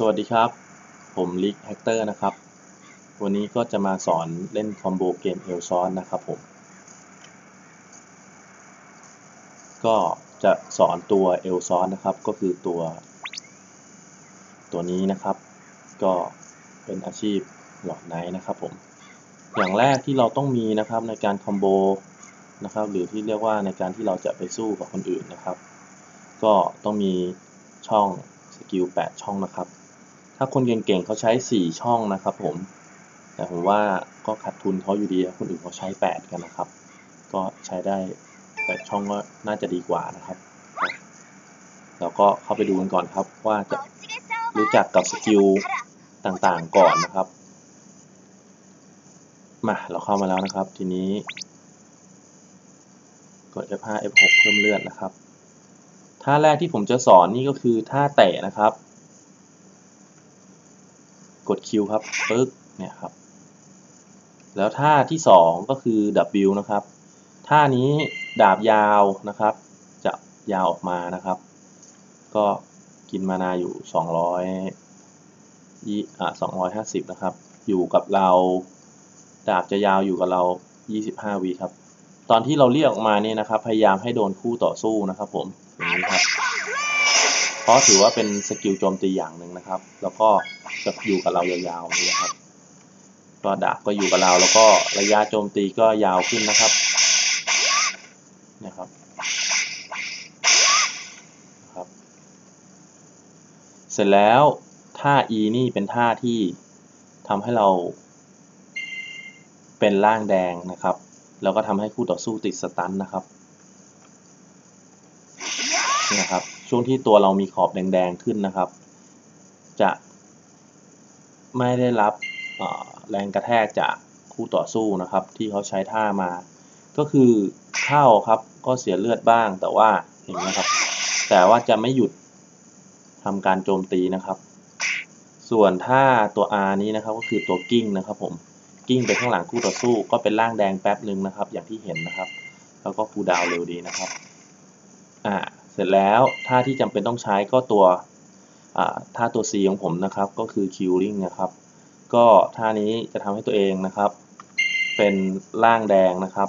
สวัสดีครับ ผม Reet Hacter นะครับ วันนี้ก็จะมาสอนเล่น combo เกม Elsword นะครับผม ก็จะสอนตัว Elsword นะครับ ก็คือตัว ตัวนี้นะครับ ก็เป็นอาชีพ Lord Knight นะครับผม อย่างแรกที่เราต้องมีนะครับในการ combo นะครับ หรือที่เรียกว่าในการที่เราจะไปสู้กับคนอื่นนะครับ ก็ต้องมีช่อง skill 8 ช่องนะครับ ถ้าคนเก่งๆเขาใช้ 4 ช่องนะครับผม แต่ผมว่าก็ขาดทุนเขาอยู่ดีคนอื่นเขาใช้ 8 กันนะครับ ก็ใช้ได้ 8 ช่องก็น่าจะดีกว่านะครับ เราก็เข้าไปดูกันก่อนครับว่าจะรู้จักกับ skill ต่างๆก่อนนะครับ มาเราเข้ามาแล้วนะครับ ทีนี้กด F5 F6 เพิ่มเลือดนะครับท่าแรกที่ผมจะสอนนี่ก็คือท่าเตะนะครับ กด Q ครับปึ๊กเนี่ยครับ แล้วท่าที่สองก็คือ W นะครับ ท่านี้ดาบยาวนะครับ จะยาวออกมานะครับ ก็กินมานาอยู่ 200ยี่อะ250 นะครับ อยู่กับเรา ดาบจะยาวอยู่กับเรา 25วิครับ ตอนที่เราเรียกออกมาเนี่ยนะครับ พยายามให้โดนคู่ต่อสู้นะครับผมอย่างนี้ครับ เพราะถือว่าเป็น skill โจมตีอย่างหนึ่งนะครับ แล้วก็จะอยู่กับเรายาวๆนี้นะครับก็ดาบก็อยู่กับเราแล้วก็ระยะโจมตีก็ยาวขึ้นนะครับนะครับครับ เสร็จแล้วท่า E นี่เป็นท่าที่ทำให้เรา เป็นร่างแดงนะครับ แล้วก็ทำให้คู่ต่อสู้ติดสตันนะครับ นะครับ ช่วงที่ตัวเรามีขอบแดงๆขึ้นนะครับ จะไม่ได้รับแรงกระแทกจากคู่ต่อสู้นะครับ ที่เขาใช้ท่ามา ก็คือเข้าครับก็เสียเลือดบ้างแต่ว่าเห็นไหมครับ แต่ว่าจะไม่หยุดทำการโจมตีนะครับ ส่วนท่าตัว R นี้นะครับก็คือตัวกิ้งนะครับ ผมกิ้งไปข้างหลังคู่ต่อสู้ ก็เป็นร่างแดงแป๊บหนึ่งนะครับ อย่างที่เห็นนะครับ แล้วก็คูดาวเร็วดีนะครับ อ่า สร็จแล้วท่าที่จำเป็นต้องใช้ก็ตัวท่าตัว C ของผมนะครับก็คือ Killing นะครับ ก็ท่านี้จะทำให้ตัวเองนะครับ เป็นร่างแดงนะครับ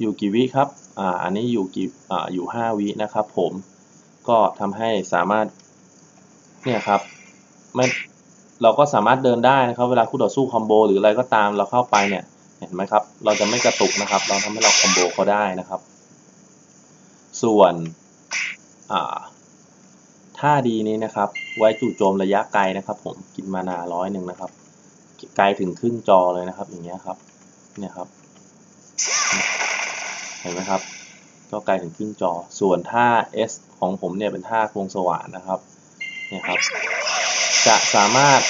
อยู่กี่วิครับอ่าอันนี้อยู่กี่อ่าอยู่5วินะครับผมก็ทำให้สามารถเนี่ยครับไม่เราก็สามารถเดินได้นะครับ เวลาคู่ต่อสู้คอมโบหรืออะไรก็ตามเราเข้าไปเนี่ยเห็นไหมครับ เราจะไม่กระตุกนะครับ เราทำให้เราคอมโบเขาได้นะครับ ส่วน ท่าดีนี้นะครับ ไว้จู่โจมระยะไกลนะครับ ผมกินมานาร้อยหนึ่งนะครับ ไกลถึงครึ่งจอเลยนะครับ อย่างเงี้ยครับ เนี่ยครับ เห็นไหมครับ ก็ไกลถึงครึ่งจอ ส่วนท่า S ของผมเนี่ยเป็นท่าโครงสว่านนะครับ เนี่ยครับ จะสามารถ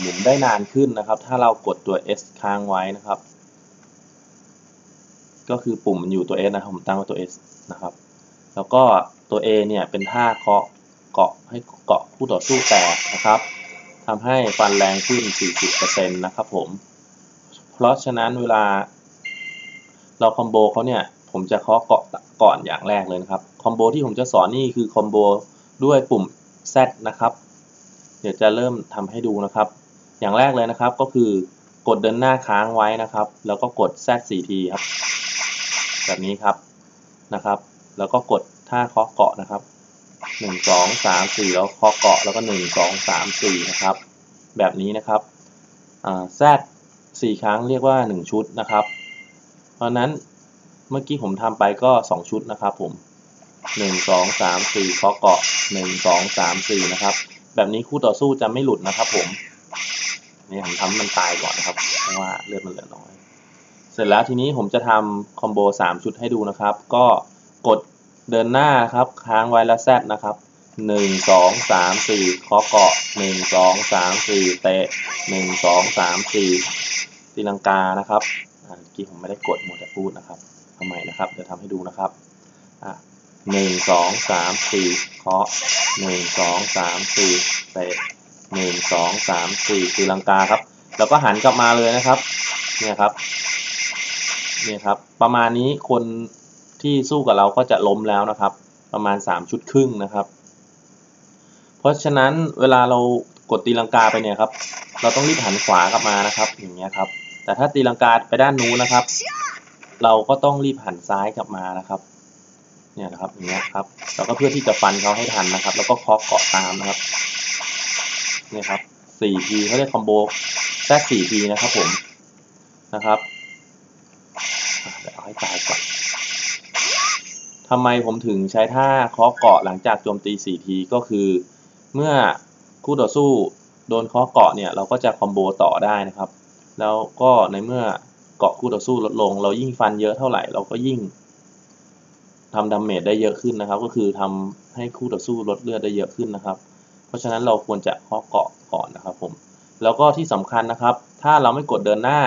หมุนได้นานขึ้นนะครับ ถ้าเรากดตัว S ค้างไว้นะครับ ก็คือปุ่มมันอยู่ตัว S นะครับผมตั้งไว้ตัว S นะครับ แล้วก็ตัว A เนี่ยเป็นท่าเคาะเกาะให้เกาะคู่ต่อสู้แตกนะครับทำให้ฟันแรงขึ้น 40%นะครับผม เพราะฉะนั้นเวลา เราคอมโบเขาเนี่ยผมจะเคาะเกาะก่อนอย่างแรกเลยนะครับ คอมโบที่ผมจะสอนนี่คือคอมโบด้วยปุ่ม Z นะครับ เดี๋ยวจะเริ่มทำให้ดูนะครับ อย่างแรกเลยนะครับก็คือกดเดินหน้าค้างไว้นะครับ แล้วก็กด Z 4ทีครับ แบบนี้ครับนะครับ แล้วก็กดท่าเคาะเกาะนะครับหนึ่งสองสามสี่แล้วเคาะเกาะแล้วก็หนึ่งสองสามสี่นะครับ แบบนี้นะครับแซดสี่ครั้งเรียกว่าหนึ่งชุดนะครับ เพราะนั้นเมื่อกี้ผมทำไปก็สองชุดนะครับผมหนึ่งสองสามสี่เคาะเกาะหนึ่งสองสามสี่นะครับ แบบนี้คู่ต่อสู้จะไม่หลุดนะครับผมนี่ผมทำมันตายก่อนนะครับเพราะว่าเลือดมันเหลือน้อย เสร็จแล้วทีนี้ผมจะทำคอมโบสามชุดให้ดูนะครับ ก็กดเดินหน้าครับค้างไว้แล้วแซดนะครับหนึ่งสองสามสี่เคาะเกาะหนึ่งสองสามสี่เตะหนึ่งสองสามสี่ตีลังกานะครับเมื่อกี้ผมไม่ได้กดหมดแต่พูดนะครับทำไมนะครับ เดี๋ยวทำให้ดูนะครับอะหนึ่งสองสามสี่เคาะหนึ่งสองสามสี่เตะหนึ่งสองสามสี่ตีลังกาครับ แล้วก็หันกลับมาเลยนะครับ เนี่ยครับ เนี่ยครับ ประมาณนี้คนที่สู้กับเราก็จะล้มแล้วนะครับ ประมาณ 3 ชุดครึ่งนะครับ เพราะฉะนั้นเวลาเรากดตีลังกาไปเนี่ยครับ เราต้องรีบหันขวากลับมานะครับ อย่างเงี้ยครับ แต่ถ้าตีลังกาไปด้านนู้นนะครับ เราก็ต้องรีบหันซ้ายกลับมานะครับ เนี่ยนะครับอย่างเงี้ยครับ แล้วก็เพื่อที่จะฟันเขาให้ทันนะครับ แล้วก็เคาะเกาะตามนะครับ เนี่ยครับสี่ทีเขาเรียกคอมโบแทรกสี่ทีนะครับผมนะครับอะเดี๋ยวเอา ให้ตายก่อนทำไมผมถึงใช้ท่าเคาะเกาะหลังจากโจมตีสี่ทีก็คือ เมื่อคู่ต่อสู้โดนเคาะเกาะเนี่ยเราก็จะคอมโบต่อได้นะครับ แล้วก็ในเมื่อเกราะคู่ต่อสู้ลดลง เรายิ่งฟันเยอะเท่าไหร่เราก็ยิ่งทำ damage ได้เยอะขึ้นนะครับ ก็คือทำให้คู่ต่อสู้ลดเลือดได้เยอะขึ้นนะครับ เพราะฉะนั้นเราควรจะเคาะเกราะก่อนนะครับผมแล้วก็ที่สำคัญนะครับ ถ้าเราไม่กดเดินหน้า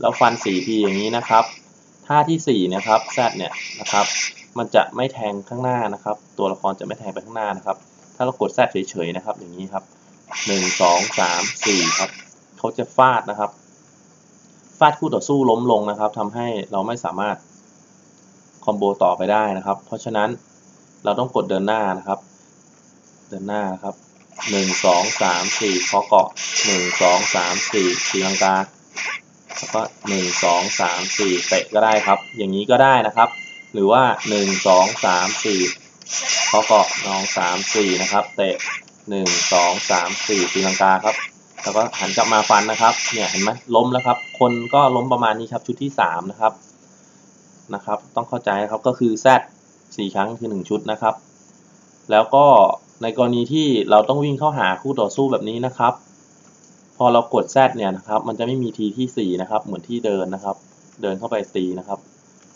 แล้วฟันสี่ทีอย่างนี้นะครับ ท่าที่สี่นะครับ Z เนี่ยนะครับ มันจะไม่แทงข้างหน้านะครับ ตัวละครจะไม่แทงไปข้างหน้านะครับ ถ้าเรากด Z เฉยๆนะครับ อย่างนี้ครับหนึ่งสองสามสี่ครับ เขาจะฟาดนะครับ ฟาดคู่ต่อสู้ล้มลงนะครับทำให้เราไม่สามารถคอมโบต่อไปได้นะครับ เพราะฉะนั้นเราต้องกดเดินหน้านะครับ เดินหน้านะครับหนึ่งสองสามสี่เคาะเกาะหนึ่งสองสามสี่ตีลังกา แล้วก็หนึ่งสองสามสี่เตะก็ได้ครับ อย่างนี้ก็ได้นะครับ หรือว่าหนึ่งสองสามสี่เคาเกาะน้องสามสี่นะครับ เตะหนึ่งสองสามสี่ตีลังกาครับ แล้วก็หันกลับมาฟันนะครับ เนี่ยเห็นไหมล้มแล้วครับ คนก็ล้มประมาณนี้ครับชุดที่สามนะครับนะครับ ต้องเข้าใจครับก็คือแซดสี่ครั้งคือหนึ่งชุดนะครับ แล้วก็ในกรณีที่เราต้องวิ่งเข้าหาคู่ต่อสู้แบบนี้นะครับ พอเรากด Z เนี่ยนะครับ มันจะไม่มีทีที่ 4 นะครับ เหมือนที่เดินนะครับ เดินเข้าไปตีนะครับ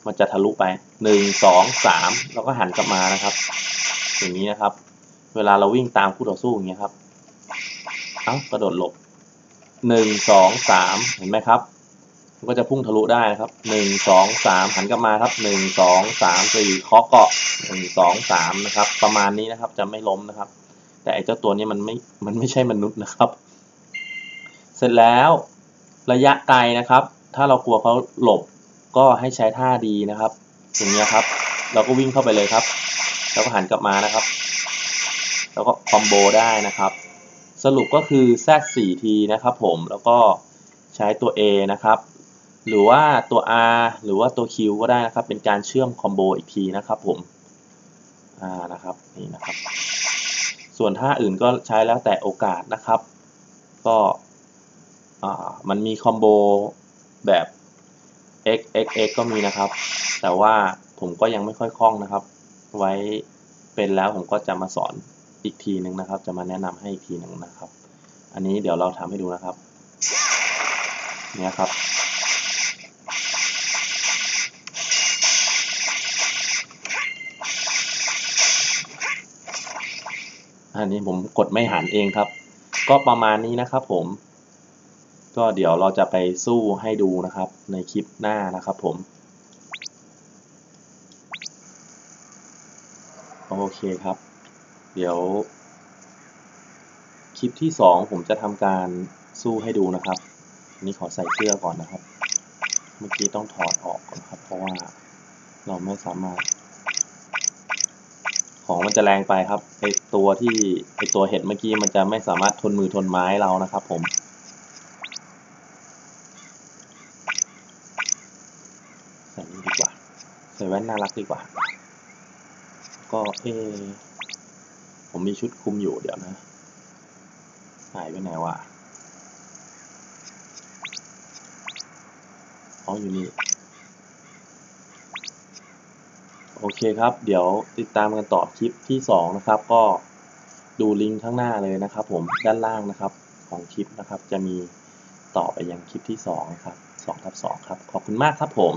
มันจะทะลุไป 1 2 3 แล้วก็หันกลับมานะครับ อย่างนี้นะครับ เวลาเราวิ่งตามคู่ต่อสู้อย่างเงี้ยครับ เอ้ากระโดดหลบ 1 2 3 เห็นไหมครับ มันก็จะพุ่งทะลุได้นะครับ 1 2 3 หันกลับมาครับ 1 2 3 4เคาะเกาะ 1 2 3 นะครับ ประมาณนี้นะครับ จะไม่ล้มนะครับ แต่ไอ้เจ้าตัวนี้มันไม่ มันไม่ใช่มนุษย์นะครับ ร็จแล้วระยะไกลนะครับ ถ้าเรากลัวเขาหลบก็ให้ใช้ท่าดีนะครับอย่างเงี้ครับ เราก็วิ่งเข้าไปเลยครับ แล้วก็หันกลับมานะครับ แล้วก็คอมโบได้นะครับ สรุปก็คือแทรก4ทีนะครับผมแล้วก็ใช้ตัว A นะครับ หรือว่าตัว R หรือว่าตัว Q ก็ได้นะครับ เป็นการเชื่อมคอมโบอีกทีนะครับผมอ่านะครับนี่นะครับ ส่วนท่าอื่นก็ใช้แล้วแต่โอกาสนะครับ ก็ มันมีคอมโบแบบ x x x ก็มีนะครับ แต่ว่าผมก็ยังไม่ค่อยคล่องนะครับ ไว้เป็นแล้วผมก็จะมาสอนอีกทีหนึ่งนะครับ จะมาแนะนำให้อีกทีหนึ่งนะครับ อันนี้เดี๋ยวเราทำให้ดูนะครับ เนี่ยครับอันนี้ผมกดไม่หันเองครับ ก็ประมาณนี้นะครับผม ก็เดี๋ยวเราจะไปสู้ให้ดูนะครับในคลิปหน้านะครับผม โอเคครับ เดี๋ยว คลิปที่สองผมจะทำการสู้ให้ดูนะครับนนี้ขอใส่เสื้อก่อนนะครับ เมื่อกี้ต้องถอดออกก่อนครับ เพราะว่าเราไม่สามารถ ของมันจะแรงไปครับไอตัวที่ไอตัวเห็ดเมื่อกี้มันจะไม่สามารถทนมือทนไม้เรานะครับ ผม ใส่นี่ดีกว่า ใส่แว่นน่ารักดีกว่า ก็เออผมมีชุดคลุมอยู่เดี๋ยวนะหายไปไหนวะอ๋ออยู่นี่ โอเคครับ เดี๋ยวติดตามกันต่อคลิปที่ 2 นะครับ ก็ดูลิงก์ข้างหน้าเลยนะครับผมด้านล่างนะครับของคลิปนะครับ จะมีต่อไปยังคลิปที่2นะครับ2ทับ2ครับ ขอบคุณมากครับผม